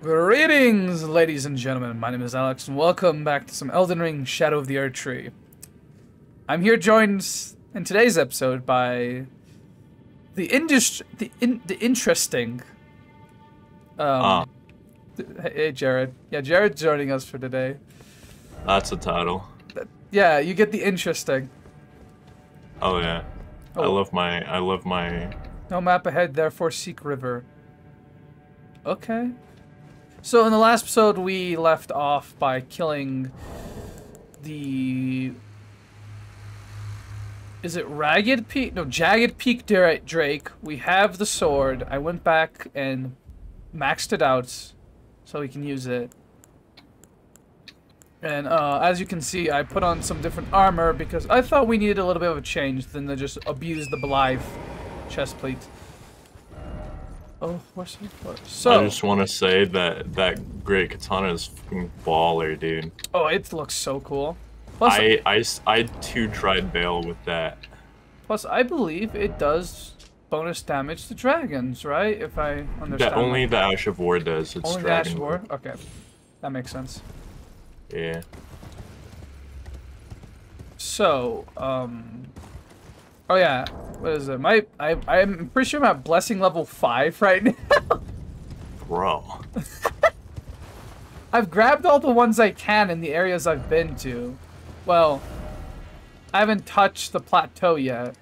Greetings, ladies and gentlemen. My name is Alex, and welcome back to some Elden Ring Shadow of the Erdtree. I'm here joined in today's episode by the industry, the in, the interesting. Um, Ah. hey, Jared. Yeah, Jared's joining us for today. That's the title. Yeah, you get the interesting. Oh yeah. I Oh. love my I love my No map ahead, therefore seek river. Okay. So in the last episode, we left off by killing the. Is it Ragged Peak? No, Jagged Peak Dra- Drake. We have the sword. I went back and maxed it out so we can use it. And uh, as you can see, I put on some different armor because I thought we needed a little bit of a change than to just abuse the Blythe chest plate. Oh, where's what? So, I just wanna say that that great katana is fucking baller, dude. oh, it looks so cool. Plus, I, I, I too tried Veil with that. plus, I believe it does bonus damage to dragons, right? If I understand. That only the Ash of War does. It's only the Ash Dragon War. Okay, that makes sense. Yeah. So, um, oh yeah, what is it? My, I, I'm pretty sure I'm at blessing level five right now. Bro. I've grabbed all the ones I can in the areas I've been to. Well, I haven't touched the plateau yet.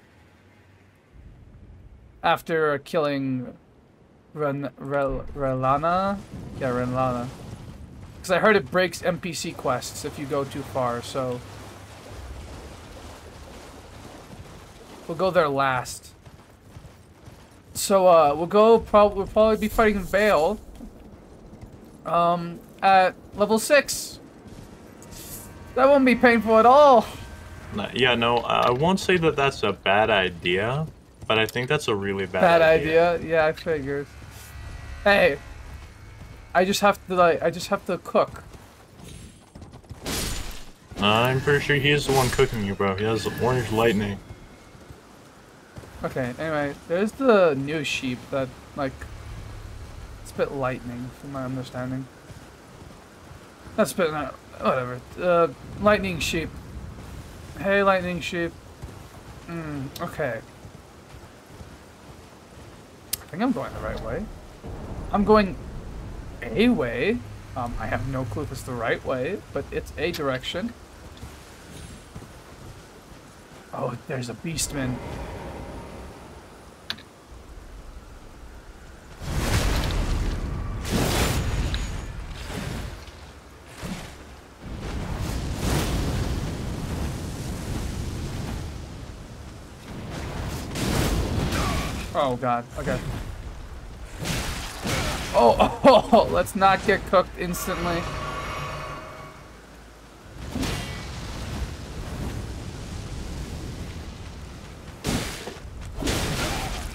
After killing Ren, Rel, Rellana? Yeah, Rellana. Because I heard it breaks NPC quests if you go too far, so... We'll go there last. So, uh, we'll go, prob we'll probably be fighting Bayle. Um, at level 6. That won't be painful at all. Yeah, no, I I won't say that that's a bad idea, but I think that's a really bad, idea. Bad idea. Yeah, I figured. Hey. I just have to, like, I just have to cook. I'm pretty sure he's the one cooking you, bro. He has orange lightning. Okay, anyway, there's the new sheep that, like, it's a bit lightning, from my understanding. That's a bit, not, whatever. Uh, lightning sheep. Hey, lightning sheep. Hmm, okay. I think I'm going the right way. I'm going a way. Um, I have no clue if it's the right way, but it's a direction. Oh, there's a beastman. Oh god, okay. Oh, oh, oh, let's not get cooked instantly.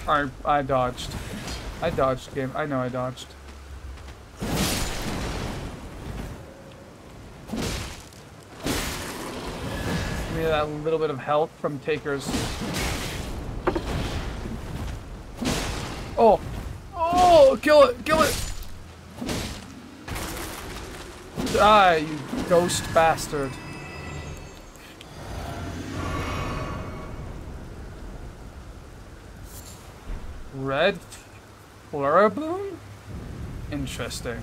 I, I dodged. I dodged game. I know I dodged. Give me that little bit of health from Taker's. Oh! Oh! Kill it! Kill it! Die, you ghost bastard. Red Floribloom? Interesting.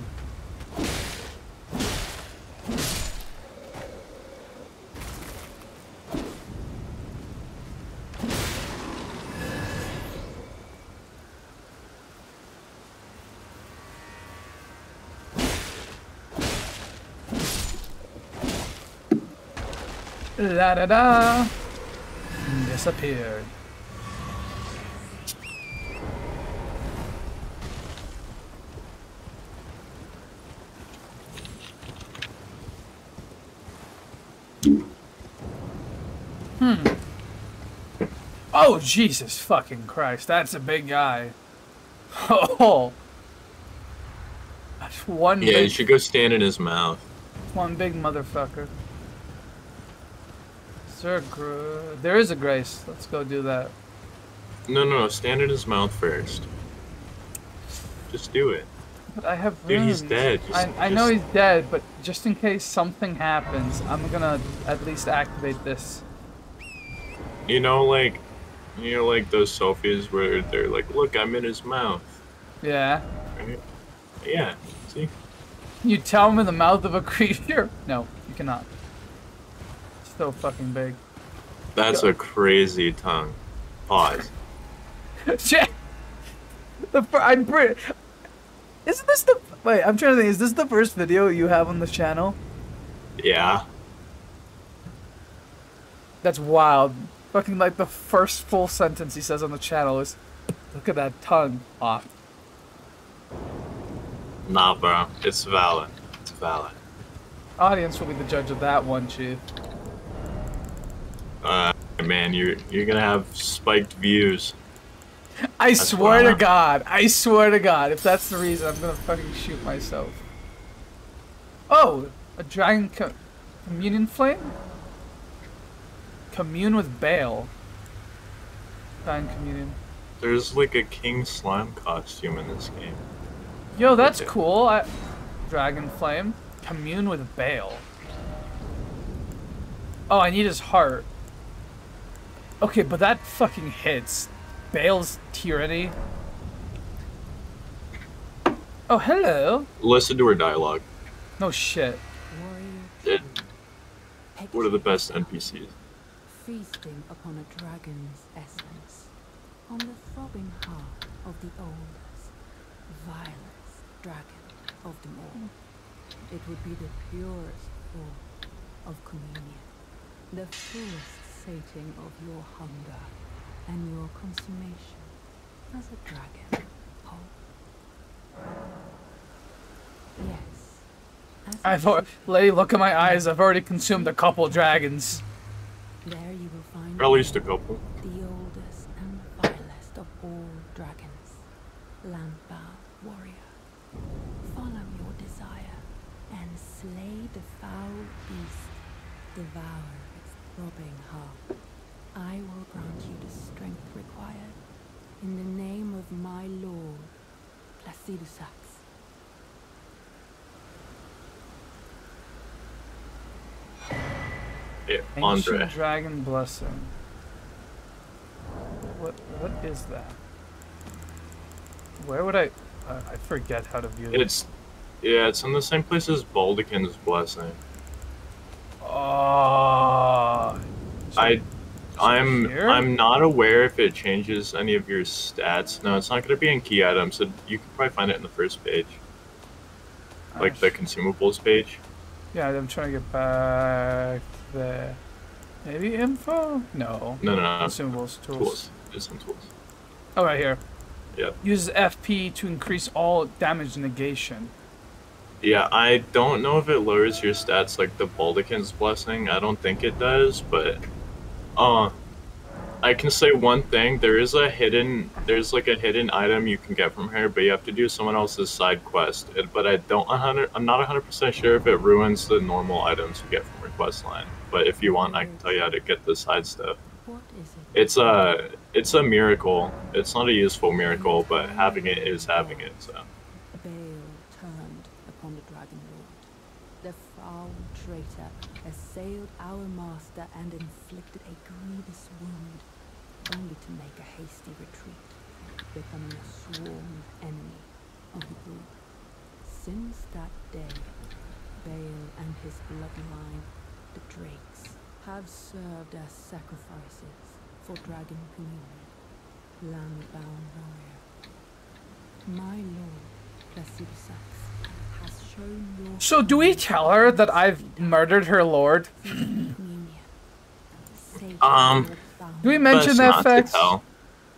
La da da. Disappeared. Hmm. Oh, Jesus fucking Christ. That's a big guy. Oh. That's one Yeah, big you should go stand in his mouth. One big motherfucker. Is there There is a grace. Let's go do that. No, no, no, stand in his mouth first. Just do it. But I have Dude, runes. he's dead. Just- I, I know he's dead, but just in case something happens, I'm gonna at least activate this. You know, like, you know, like those selfies where they're like, "Look, I'm in his mouth." Yeah. Right? Yeah. See? You tell him in the mouth of a creature? No, you cannot. So fucking big. That's a crazy tongue. Pause. Shit. The I'm pretty. Isn't this the wait? I'm trying to think. Is this the first video you have on the channel? Yeah. That's wild. Fucking like the first full sentence he says on the channel is, "Look at that tongue off." Nah, bro. It's valid. It's valid. Audience will be the judge of that one, chief. Uh, man, you're you're gonna have spiked views. I That's swear to. God. I swear to God. If that's the reason, I'm gonna fucking shoot myself. Oh, a dragon co- communion flame. Commune with Bayle. Dragon communion. There's like a king slime costume in this game. Yo, that's cool. I, dragon flame. Commune with Bayle. Oh, I need his heart. Okay, but that fucking hits. Bayle's tyranny. Oh, hello. Listen to her dialogue. No shit. It, Warrior, one of the best NPCs. feasting upon a dragon's essence, on the throbbing heart of the oldest, vilest dragon of them all. It would be the purest form of communion, the fullest sating of your hunger and your consummation as a dragon whole. Yes. as I've you al- lady, look at my eyes. I've already consumed a couple dragons. There you will find Or at least a couple. the oldest and vilest of all dragons, land-bound warrior. Follow your desire and slay the foul beast, devour its throbbing heart. I will grant you the strength required in the name of my lord, Placidusax. Yeah, Ancient dragon blessing. What? What is that? Where would I? Uh, I forget how to view it. It's yeah, it's in the same place as Baldachin's blessing. Oh. I I'm here? I'm not aware if it changes any of your stats. No, it's not gonna be in key items, so you can probably find it in the first page. Like the consumables page. Yeah, I'm trying to get back there. Maybe info? No. No no no. Consumables, tools. Tools. It's in tools. Oh, right here. Yep. Uses FP to increase all damage negation. Yeah, I don't know if it lowers your stats like the Baldachin's blessing. I don't think it does, but uh I can say one thing, there is a hidden there's like a hidden item you can get from her, but you have to do someone else's side quest. It, but I don't 100 I'm not 100% sure if it ruins the normal items you get from her quest line. But if you want, I can tell you how to get the side stuff. What is it? It's a it's a miracle. It's not a useful miracle, but having it is having it. So Bayle turned upon the Dragon Lord. The foul traitor assailed our master and inflicted a grievous wound, only to make a hasty retreat, becoming a sworn enemy of the group. Since that day, Bayle and his bloodline, have served as sacrifices for Dragon Communion, land-bound warrior. My lord, Placidusax, has shown your So do we tell her that I've murdered her lord? Um, Do we mention that fact?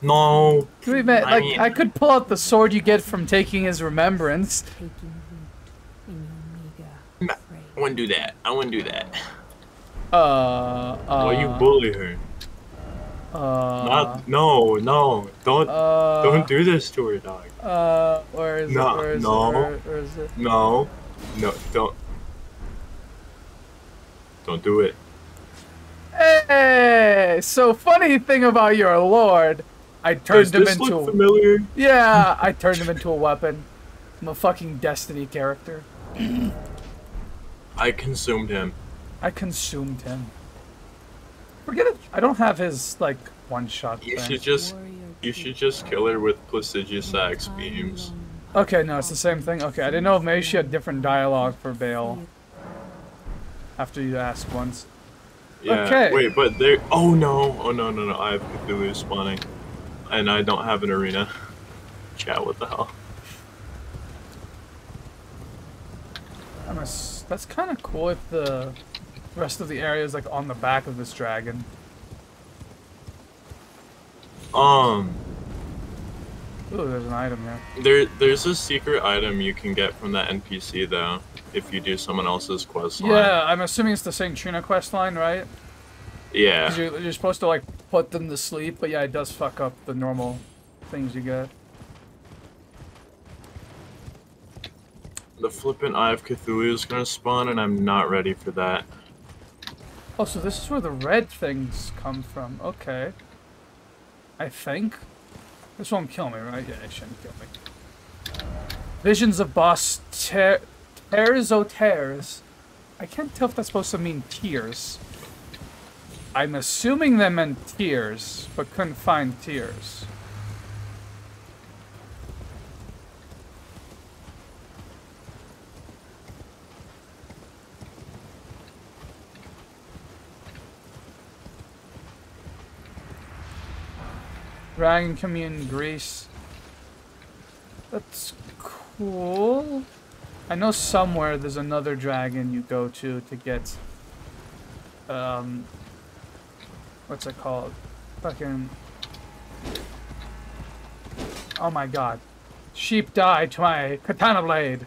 No, Do we ma- I like mean- I could pull out the sword you get from taking his remembrance. taking root in your Nah. meager I wouldn't do that. I wouldn't do that. Uh, uh. Why you bully her? Uh. Not, no, no, don't, uh, don't do this to her, dog. Uh, where is No, it? Where is no. it? Where, where is it? No, no, don't, don't do it. Hey! So funny thing about your lord, I turned Does him this into look familiar? yeah, I turned him into a weapon. I'm a fucking Destiny character. I consumed him. I consumed him. Forget it. I don't have his like one shot You thing. should just you should just kill her with in Axe beams. Okay, no, it's the same thing. Okay, I didn't know if maybe she had different dialogue for Bayle after you asked once. Yeah. Okay. Wait, but there. Oh no! Oh no! No! No! I have Cthulhu spawning, and I don't have an arena. Chat. What the hell? A that's kind of cool if the rest of the area is like on the back of this dragon. Um. Ooh, there's an item here. There, there's a secret item you can get from that NPC though, if you do someone else's quest line. Yeah, I'm assuming it's the Saint Trina quest line, right? Yeah. You're, you're supposed to like put them to sleep, but yeah, it does fuck up the normal things you get. The flippant Eye of Cthulhu is gonna spawn, and I'm not ready for that. Oh, so this is where the red things come from. Okay. I think. This won't kill me, right? Yeah, it shouldn't kill me. Visions of boss ter tears o tears. I can't tell if that's supposed to mean tears. I'm assuming they meant tears, but couldn't find tears. Dragon Communion Grace. That's cool. I know somewhere there's another dragon you go to to get um what's it called? Fucking Oh my god. Sheep died to my katana blade.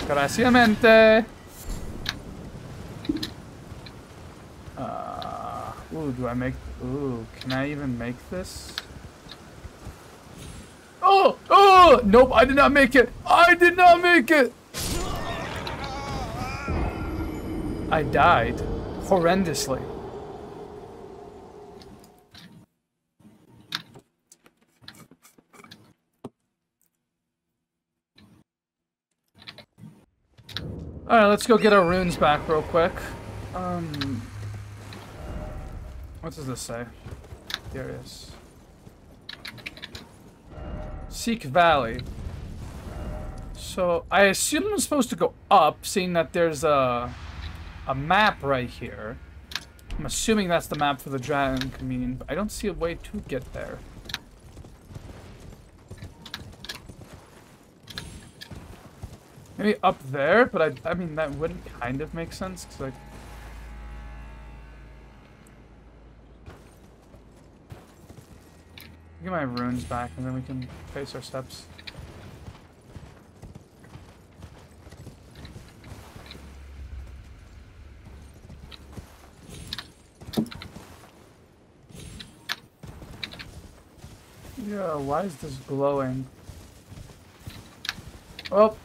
Graciamente. Uh, ooh, do I make... Ooh, can I even make this? Oh! Oh! Nope, I did not make it! I did not make it! I died. Horrendously. Alright, let's go get our runes back real quick. Um... What does this say? Here it is. Seek Valley. So, I assume I'm supposed to go up, seeing that there's a, a map right here. I'm assuming that's the map for the Dragon Commune, but I don't see a way to get there. Maybe up there, but I, I mean, that wouldn't kind of make sense, because like, Get my runes back and then we can face our steps. Yeah, why is this glowing? Oh!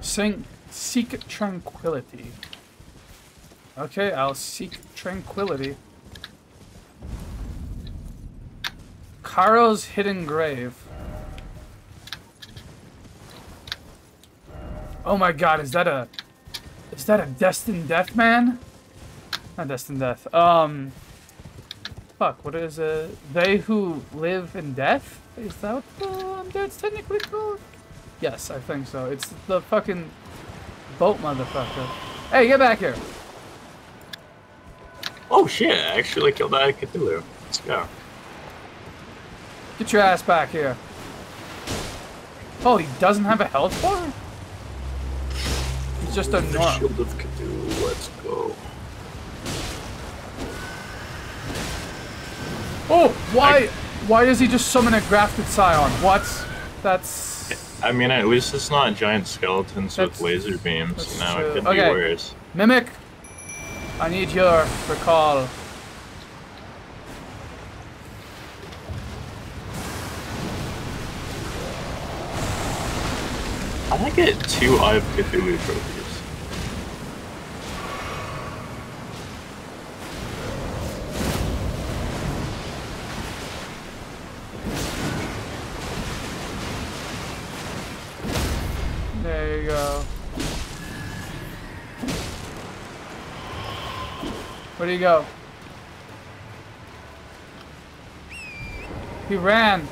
Sink, seek tranquility. Okay, I'll seek tranquility. Charo's hidden grave. Oh my god, is that a... Is that a destined death man? Not destined death. Um... Fuck, what is it? They who live in death? Is that what the undead's technically called? Yes, I think so. It's the fucking boat motherfucker. Hey, get back here! Oh shit! I actually killed that Cthulhu. Let's go. Get your ass back here. Oh, he doesn't have a health bar? He's just a norm. Shield of Cthulhu. Let's go. Oh, why? Why does he just summon a grafted scion? What? That's. I mean, at least it's not giant skeletons That's- with laser beams. that's You know, true. it could Okay. be worse. Mimic, I need your recall. I get two Eye of Cthulhu trophies. There you go. Where do you go? He ran.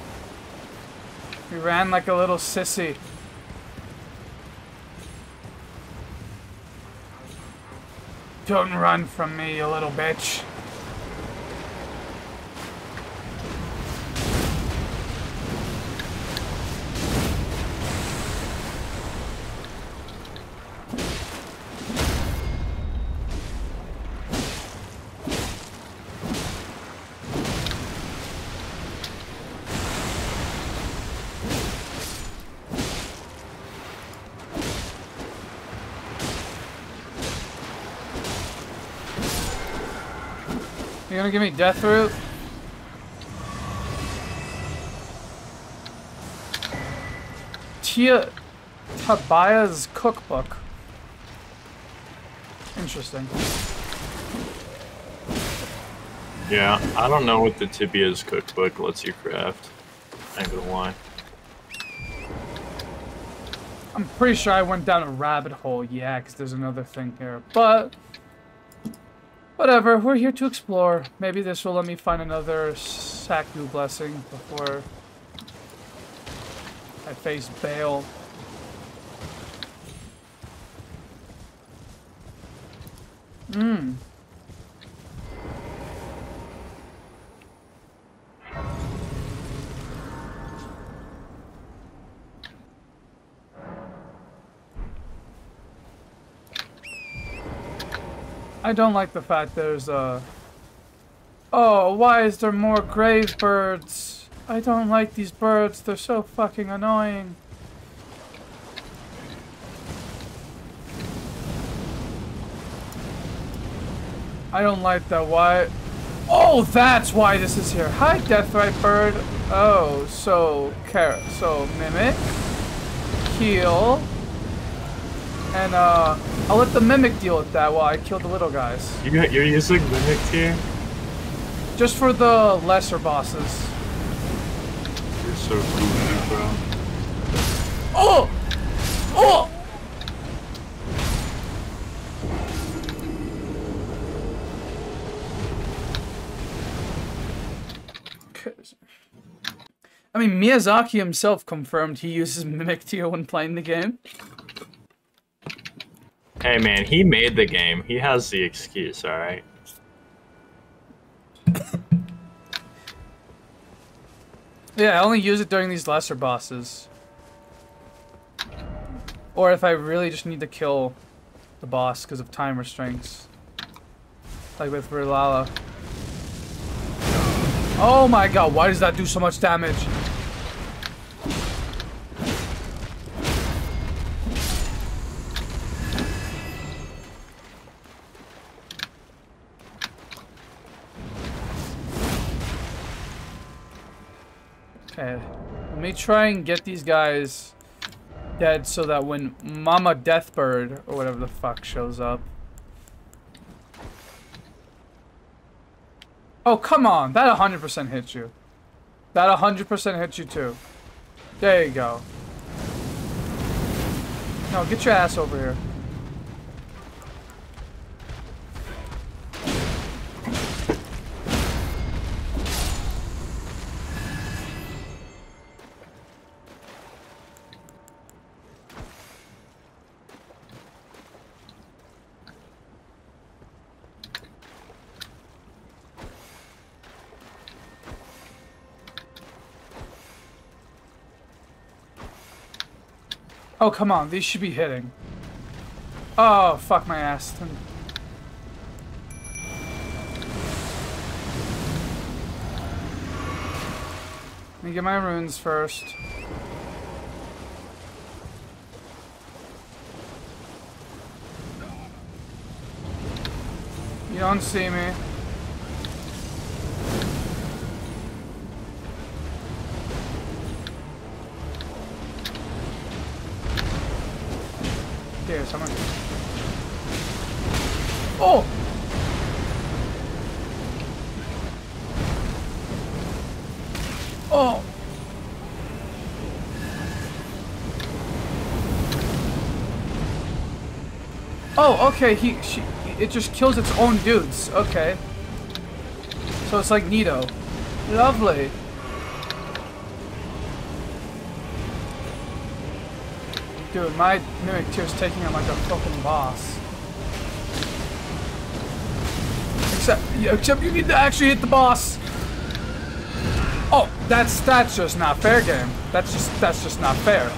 He ran like a little sissy. Don't run from me, you little bitch. Gonna give me death root? Tia Tabaya's cookbook. Interesting. Yeah, I don't know what the Tibia's cookbook lets you craft. I ain't gonna lie. I'm pretty sure I went down a rabbit hole, yeah, because there's another thing here. But, whatever, we're here to explore. Maybe this will let me find another Scadu blessing before I face Bayle. Mmm. I don't like the fact there's a... Oh, why is there more grave birds? I don't like these birds. They're so fucking annoying. I don't like that. Why? Oh, that's why this is here. Hi, Deathrite Bird. Oh, so, care, so, Mimic, Heal, and, uh, I'll let the Mimic deal with that while I kill the little guys. You got, you're using Mimic here? Just for the lesser bosses. You're so goofy, bro. Oh! Oh! I mean, Miyazaki himself confirmed he uses Mimic Tear when playing the game. Hey man, he made the game. He has the excuse, alright? Yeah, I only use it during these lesser bosses. Or if I really just need to kill the boss because of time restraints. Like with Rulala. Oh my god, why does that do so much damage? Try and get these guys dead so that when Mama Deathbird, or whatever the fuck, shows up. Oh, come on. That 100% hit you. That 100% hit you too. There you go. No, get your ass over here. Oh, come on. These should be hitting. Oh, fuck my ass. Let me get my runes first. You don't see me. Here, someone. Oh! Oh! Oh, okay. He, she, it just kills its own dudes. Okay. So it's like Nito. Lovely. Dude, my Mimic Tear's taking him like a fucking boss. Except, yeah, except you need to actually hit the boss. Oh, that's that's just not fair, game. That's just that's just not fair.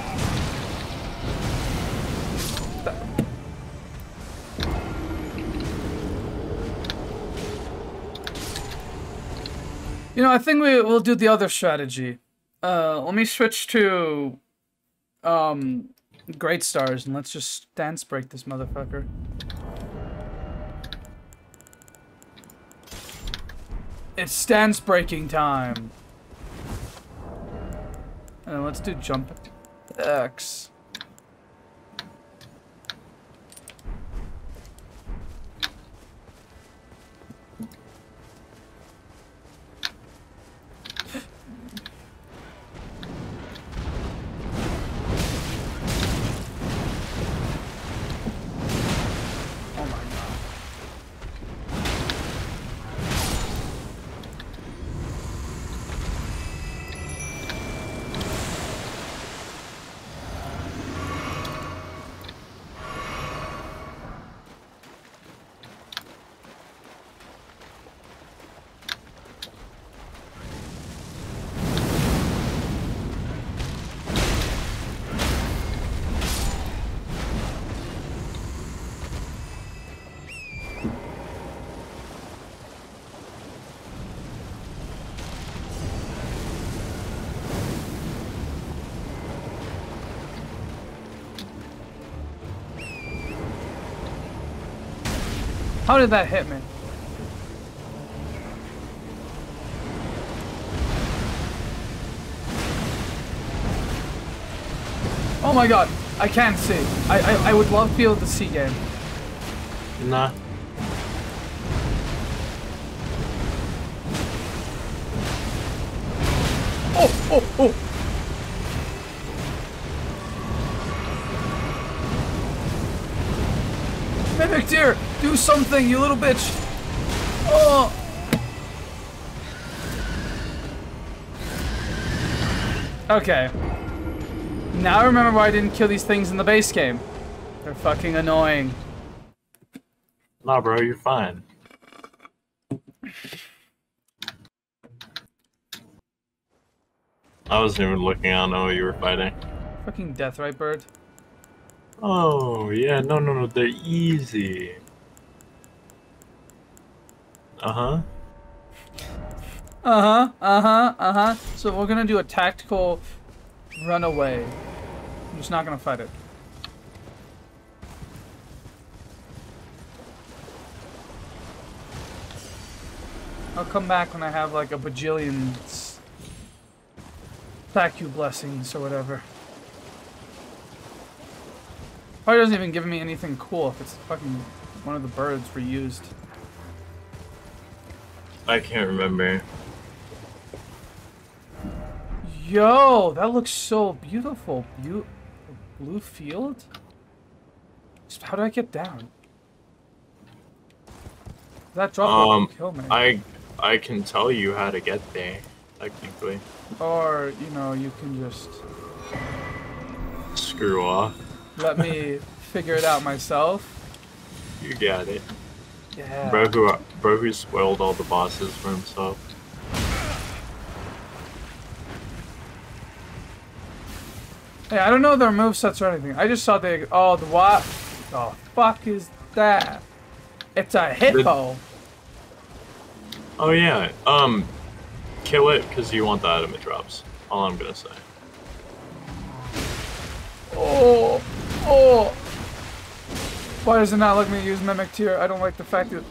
You know, I think we will do the other strategy. Uh, let me switch to um, Great Stars and let's just dance break this motherfucker. It's stance breaking time. And let's do jump X. How did that hit me? Oh my god, I can't see. I, I, I would love to be able to see game. Nah. Something, you little bitch. Oh. Okay. Now I remember why I didn't kill these things in the base game. They're fucking annoying. Nah, bro, you're fine. I wasn't even looking. I don't know what you were fighting. Fucking death rite bird. Oh, yeah, no, no, no, they're easy. Uh-huh. Uh-huh, uh-huh, uh-huh. So we're gonna do a tactical runaway. I'm just not gonna fight it. I'll come back when I have like a bajillion thank you blessings or whatever. Probably doesn't even give me anything cool if it's fucking one of the birds reused. I can't remember. Yo, that looks so beautiful. Beau blue field? Just How do I get down? That drop Um, will kill me. I I can tell you how to get there, technically. Or, you know, you can just Screw off. let me figure it out myself. You got it. Yeah. Bro who bro who spoiled all the bosses for himself. Hey, I don't know their movesets or anything. I just saw they. Oh, the what? The fuck is that? It's a hippo. Oh yeah. Um kill it because you want the item it drops. All I'm gonna say. Oh, oh. Why does it not let me use Mimic Tear? I don't like the fact that.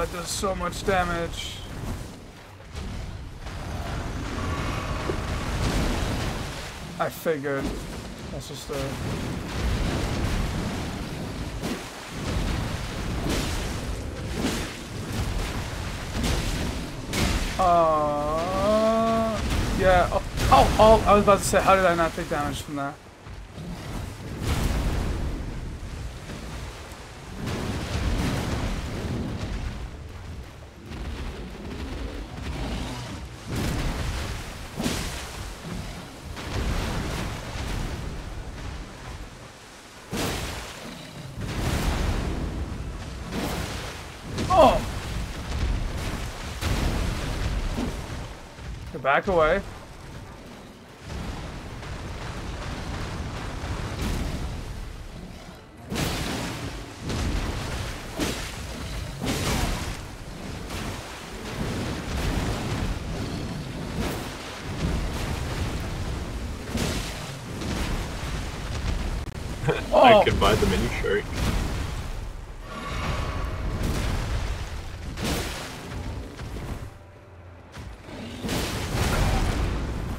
That does so much damage. I figured. That's just a. Uh, yeah. Oh. Oh, oh, I was about to say, how did I not take damage from that? Back away.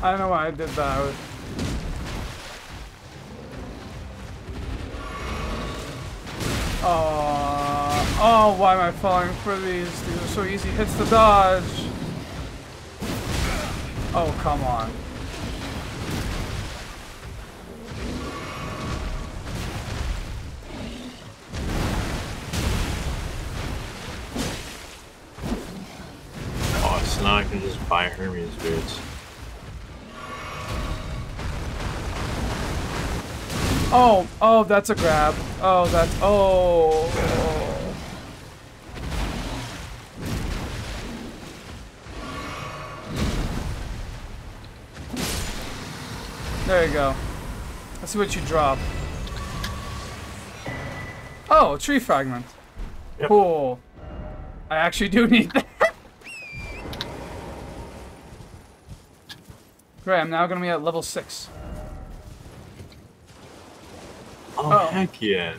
I don't know why I did that. Oh, oh, why am I falling for these? These are so easy hits to dodge. Oh, come on. Oh, so now I can just buy Hermes boots. Oh, oh, that's a grab. Oh, that's, oh. There you go. Let's see what you drop. Oh, a tree fragment. Yep. Cool. I actually do need that. Great, I'm now gonna be at level 6. Oh, Oh. heck yeah.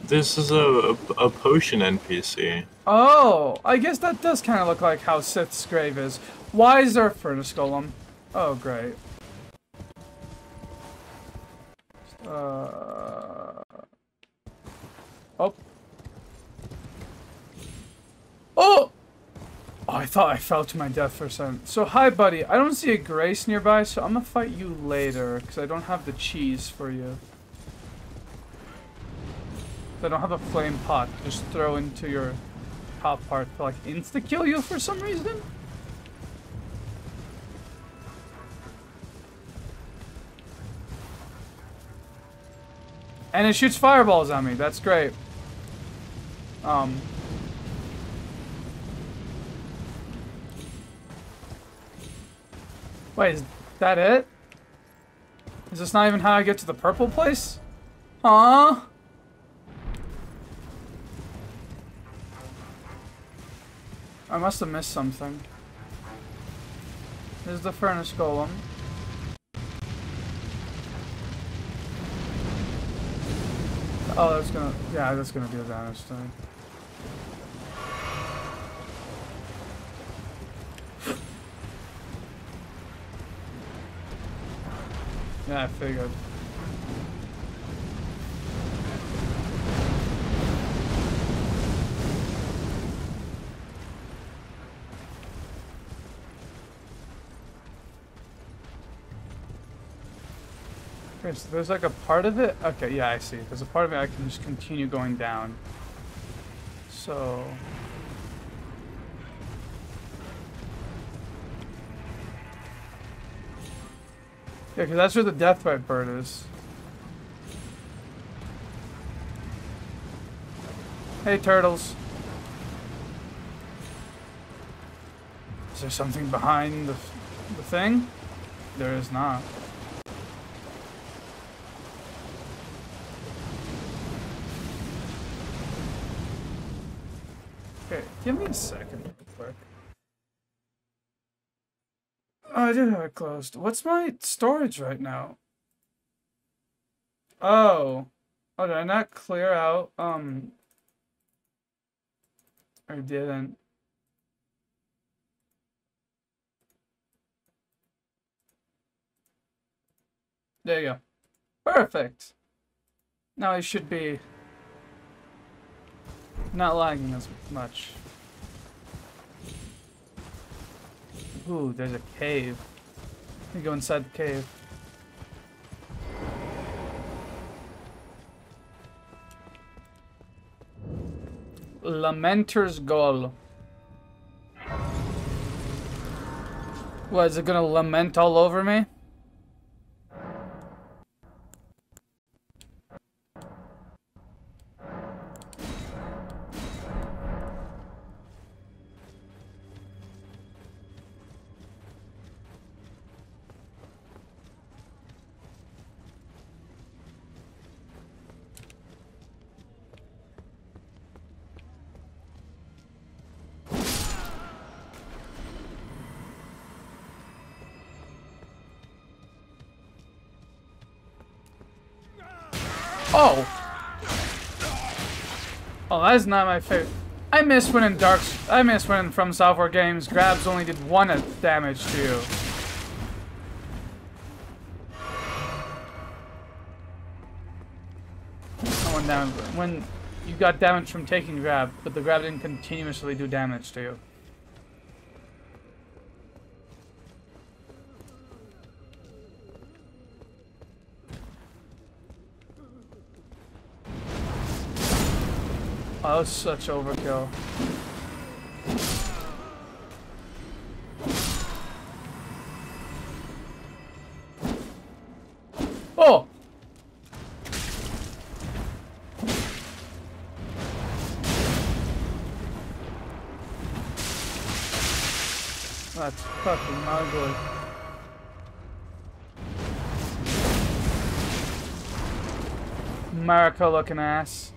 This is a, a, a potion NPC. Oh, I guess that does kind of look like how Sith's grave is. Why is there a furnace golem? Oh, great. Uh. Oh. Oh! Oh, I thought I fell to my death for a second. So, hi, buddy. I don't see a Grace nearby, so I'm gonna fight you later, because I don't have the cheese for you. I don't have a flame pot. to Just throw into your top part to like insta kill you for some reason. And it shoots fireballs at me. That's great. Um. Wait, is that it? Is this not even how I get to the purple place? Huh? I must have missed something. There's the furnace golem. Oh, that's gonna, yeah, that's gonna be a damage thing. Yeah, I figured. Okay, so there's like a part of it. Okay, yeah, I see. There's a part of it I can just continue going down. So. Yeah, because that's where the deathbite bird is. Hey, turtles. Is there something behind the, the thing? There is not. Okay, give me a second real quick. Oh, I did have it closed. What's my storage right now? Oh. Oh, did I not clear out? Um. I didn't. There you go. Perfect. Now I should be not lagging as much. Ooh, there's a cave. Let me go inside the cave. Lamenter's Goal. What, is it gonna lament all over me? That's not my favorite. I miss when in Dark... I miss when From Software Games, grabs only did one damage to you. When you got damage from taking grab, but the grab didn't continuously do damage to you. Was such overkill. Oh! That's fucking ugly. America looking ass.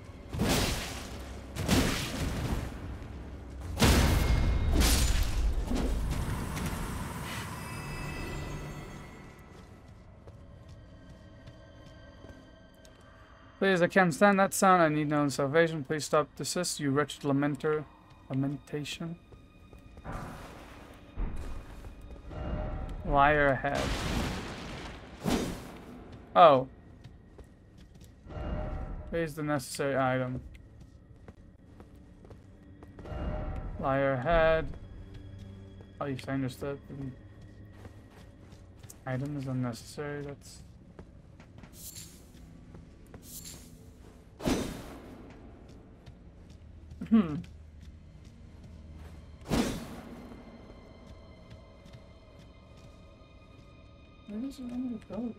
Please, I can't stand that sound. I need no salvation. Please stop desist, you wretched lamenter. Lamentation. Liar ahead. Oh. Here's the necessary item. Liar ahead. Oh, you understood. Item is unnecessary. That's. Hmm. Where does it want me to go?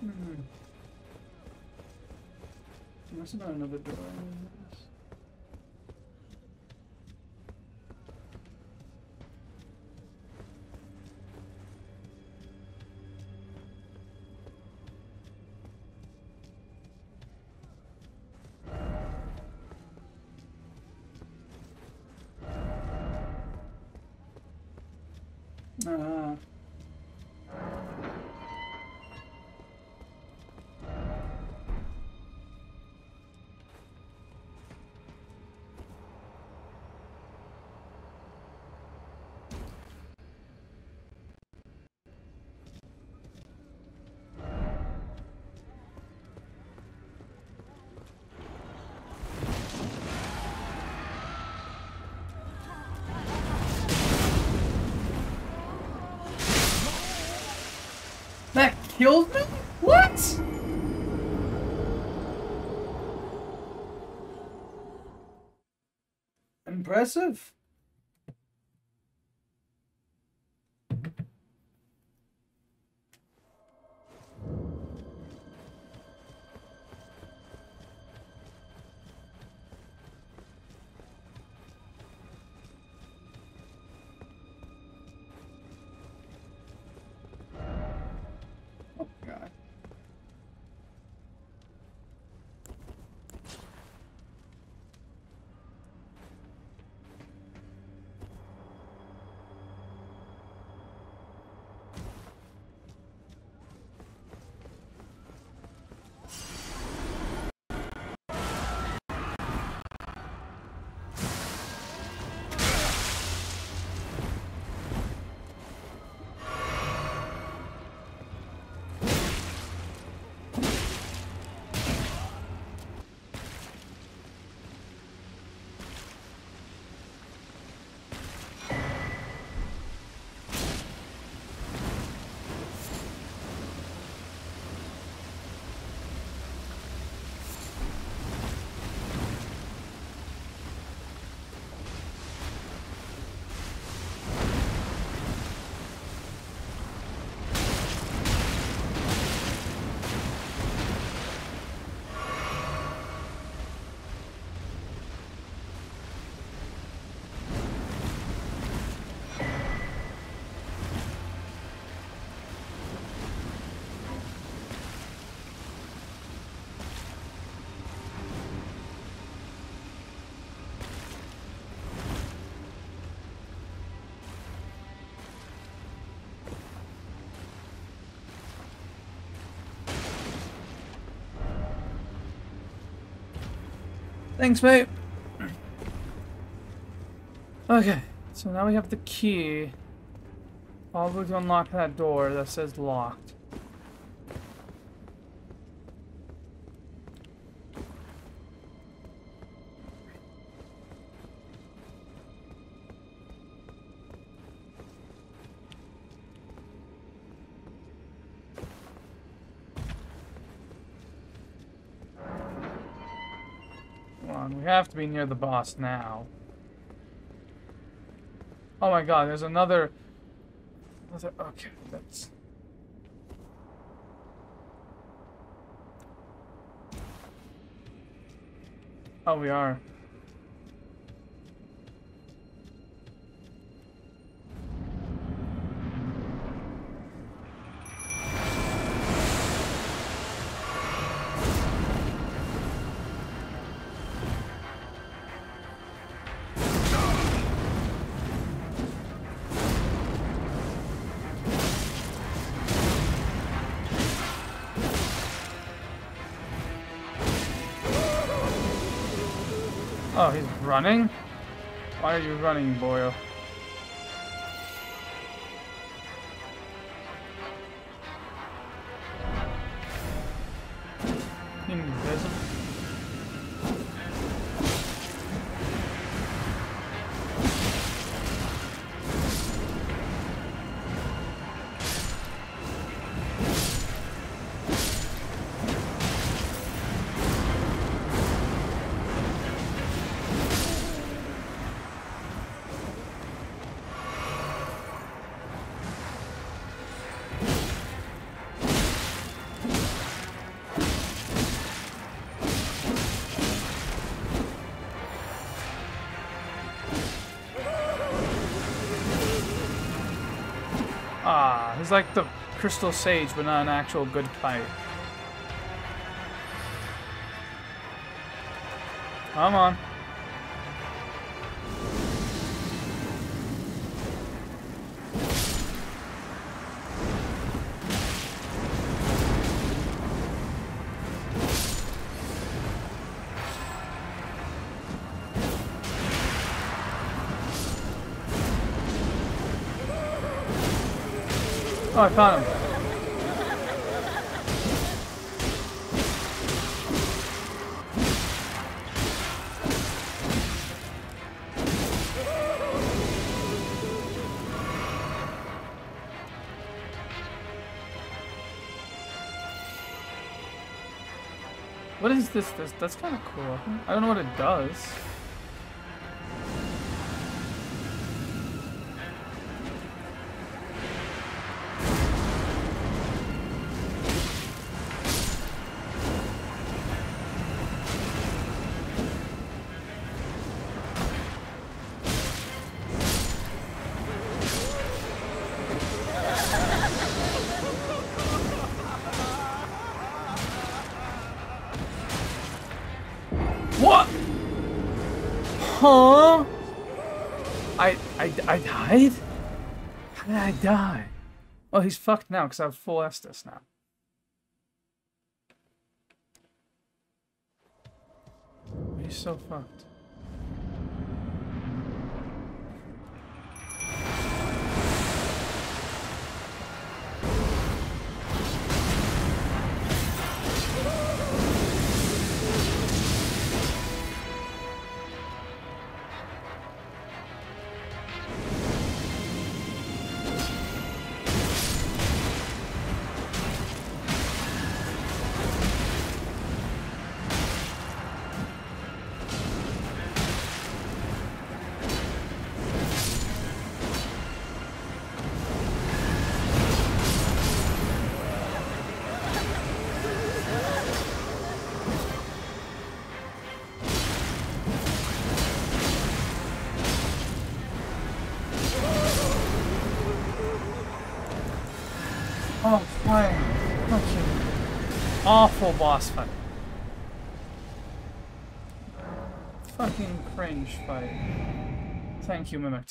Hmm. Must have another door. Impressive. Thanks, mate. Okay, so now we have the key. Probably to unlock that door that says locked. Have to be near the boss now. Oh my god, there's another... another okay, that's... Oh, we are. Oh, he's running? Why are you running, Boyle? He's like the Crystal Sage, but not an actual good fight. Come on. Oh, I found him. What is this? This that's kind of cool. I don't know what it does. He's fucked now because I have full Estus now. He's so fucked. Awful boss fight. Fucking cringe fight. Thank you, Mimic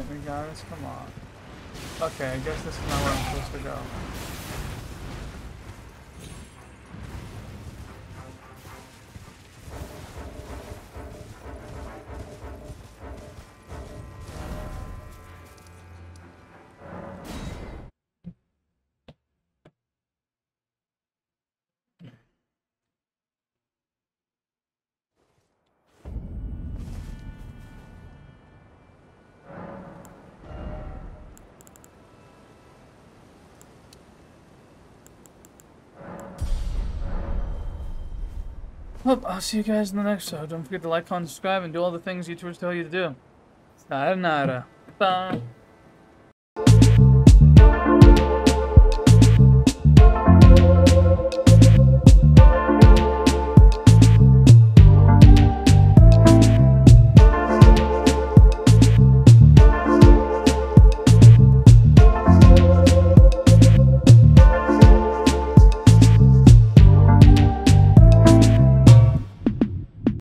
hit me, guys. Come on. Okay, I guess this is not where I'm supposed to go. I'll see you guys in the next episode. Don't forget to like, comment, subscribe, and do all the things YouTubers tell you to do. Sayonara. Bye.